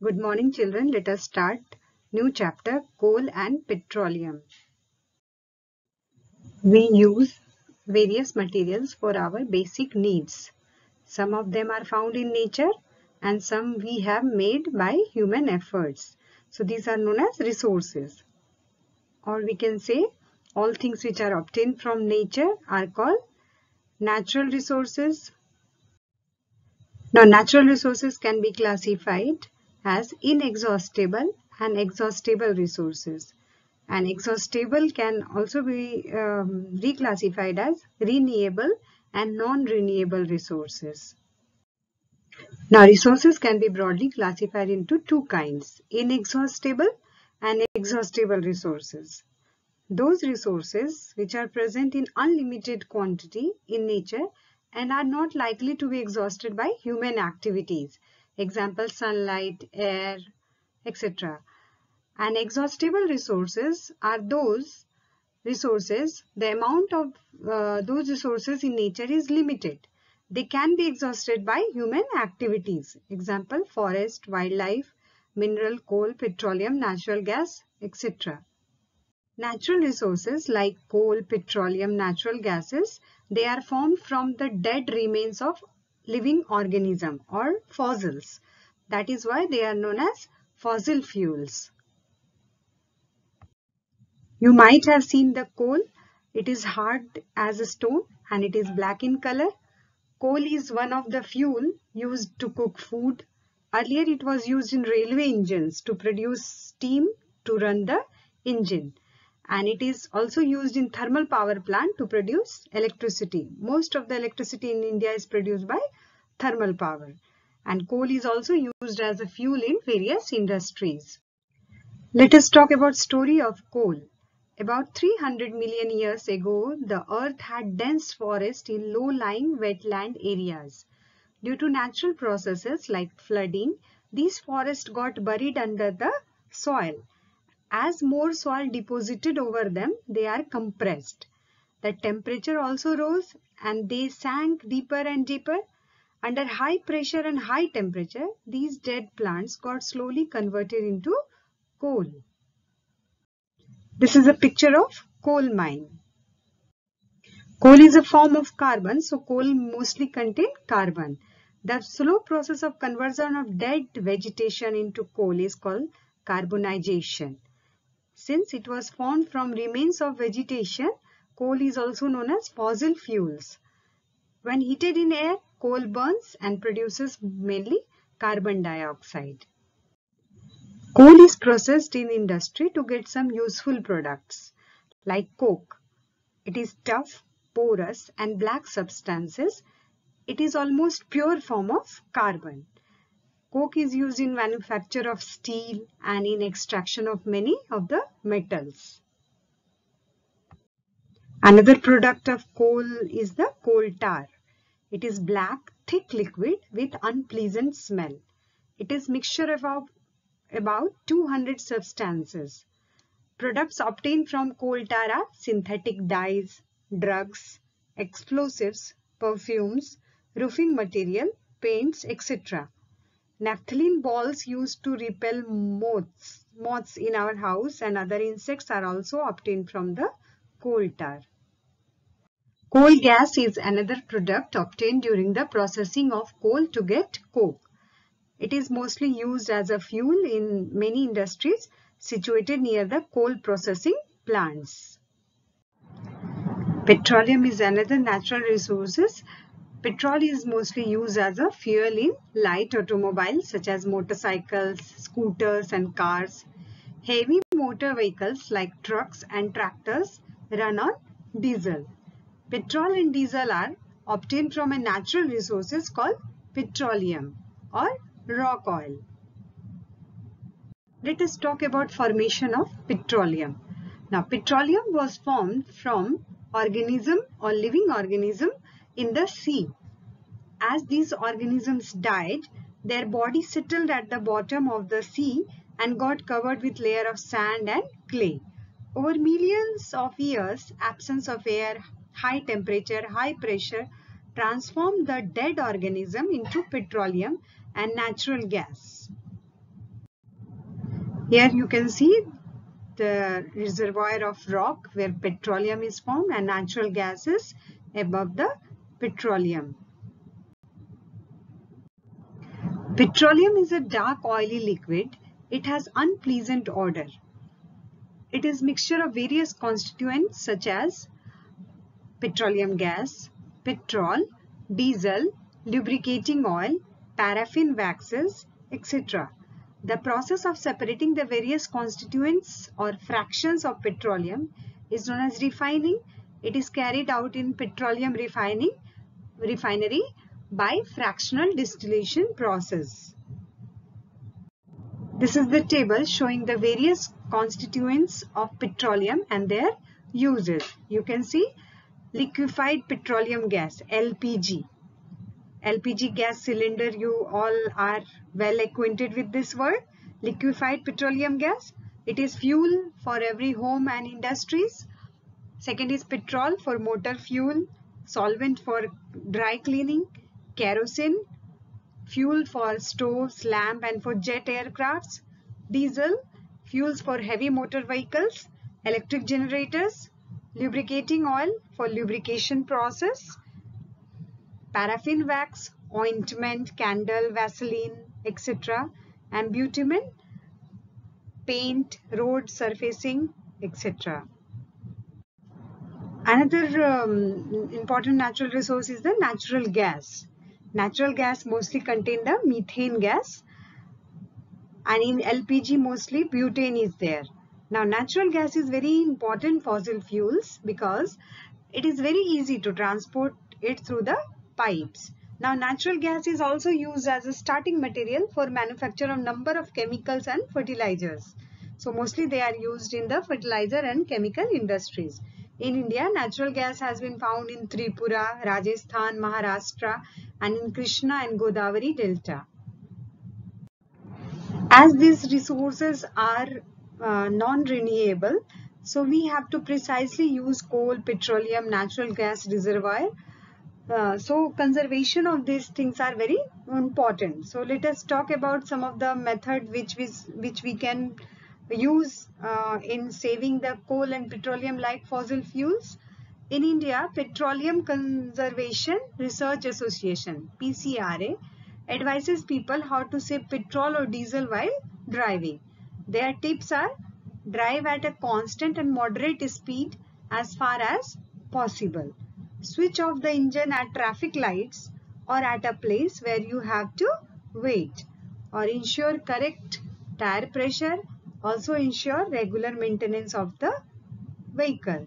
Good morning children. Let us start new chapter coal and petroleum. We use various materials for our basic needs. Some of them are found in nature and some we have made by human efforts. So these are known as resources. Or we can say all things which are obtained from nature are called natural resources. Now natural resources can be classified as inexhaustible and exhaustible resources. And exhaustible can also be um, reclassified as renewable and non-renewable resources. Now resources can be broadly classified into two kinds, inexhaustible and exhaustible resources. Those resources which are present in unlimited quantity in nature and are not likely to be exhausted by human activities. Example, sunlight, air, etc. And exhaustible resources are those resources, the amount of uh, those resources in nature is limited. They can be exhausted by human activities. Example, forest, wildlife, mineral, coal, petroleum, natural gas, etc. Natural resources like coal, petroleum, natural gases, they are formed from the dead remains of living organism or fossils. That is why they are known as fossil fuels. You might have seen the coal. It is hard as a stone and it is black in color. Coal is one of the fuel used to cook food. Earlier it was used in railway engines to produce steam to run the engine. And it is also used in thermal power plant to produce electricity. Most of the electricity in India is produced by thermal power. And coal is also used as a fuel in various industries. Let us talk about story of coal. About 300 million years ago, the earth had dense forest in low-lying wetland areas. Due to natural processes like flooding, these forests got buried under the soil. As more soil deposited over them, they are compressed. The temperature also rose and they sank deeper and deeper. Under high pressure and high temperature, these dead plants got slowly converted into coal. This is a picture of coal mine. Coal is a form of carbon, so coal mostly contains carbon. The slow process of conversion of dead vegetation into coal is called carbonization. Since it was formed from remains of vegetation, coal is also known as fossil fuels. When heated in air, coal burns and produces mainly carbon dioxide. Coal is processed in industry to get some useful products like coke. It is tough, porous and black substances. It is almost pure form of carbon. Coke is used in manufacture of steel and in extraction of many of the metals. Another product of coal is the coal tar. It is black, thick liquid with unpleasant smell. It is mixture of about 200 substances. Products obtained from coal tar are synthetic dyes, drugs, explosives, perfumes, roofing material, paints, etc. Naphthalene balls used to repel moths, moths in our house and other insects are also obtained from the coal tar. Coal gas is another product obtained during the processing of coal to get coke. It is mostly used as a fuel in many industries situated near the coal processing plants. Petroleum is another natural resources. Petrol is mostly used as a fuel in light automobiles such as motorcycles, scooters and cars. Heavy motor vehicles like trucks and tractors run on diesel. Petrol and diesel are obtained from a natural resources called petroleum or rock oil. Let us talk about formation of petroleum. Now petroleum was formed from organism or living organism in the sea. As these organisms died, their body settled at the bottom of the sea and got covered with layer of sand and clay. Over millions of years, absence of air, high temperature, high pressure transformed the dead organism into petroleum and natural gas. Here you can see the reservoir of rock where petroleum is formed and natural gases above the petroleum. Petroleum is a dark oily liquid. It has unpleasant odor. It is mixture of various constituents such as petroleum gas, petrol, diesel, lubricating oil, paraffin waxes, etc. The process of separating the various constituents or fractions of petroleum is known as refining. It is carried out in petroleum refining refinery by fractional distillation process. This is the table showing the various constituents of petroleum and their uses. You can see liquefied petroleum gas LPG. LPG gas cylinder you all are well acquainted with this word. Liquefied petroleum gas. It is fuel for every home and industries. Second is petrol for motor fuel, solvent for dry cleaning, kerosene, fuel for stoves, lamp and for jet aircrafts, diesel, fuels for heavy motor vehicles, electric generators, lubricating oil for lubrication process, paraffin wax, ointment, candle, vaseline, etc. and bitumen, paint, road surfacing, etc. Another um, important natural resource is the natural gas. Natural gas mostly contain the methane gas and in LPG mostly butane is there. Now natural gas is very important fossil fuels because it is very easy to transport it through the pipes. Now natural gas is also used as a starting material for manufacture of number of chemicals and fertilizers. So mostly they are used in the fertilizer and chemical industries. In India, natural gas has been found in Tripura, Rajasthan, Maharashtra and in Krishna and Godavari Delta. As these resources are uh, non-renewable, so we have to precisely use coal, petroleum, natural gas reservoir. Uh, so conservation of these things are very important. So let us talk about some of the method which we, which we can use uh, in saving the coal and petroleum like fossil fuels. In India, Petroleum Conservation Research Association PCRA advises people how to save petrol or diesel while driving. Their tips are drive at a constant and moderate speed as far as possible. Switch off the engine at traffic lights or at a place where you have to wait or ensure correct tire pressure also ensure regular maintenance of the vehicle.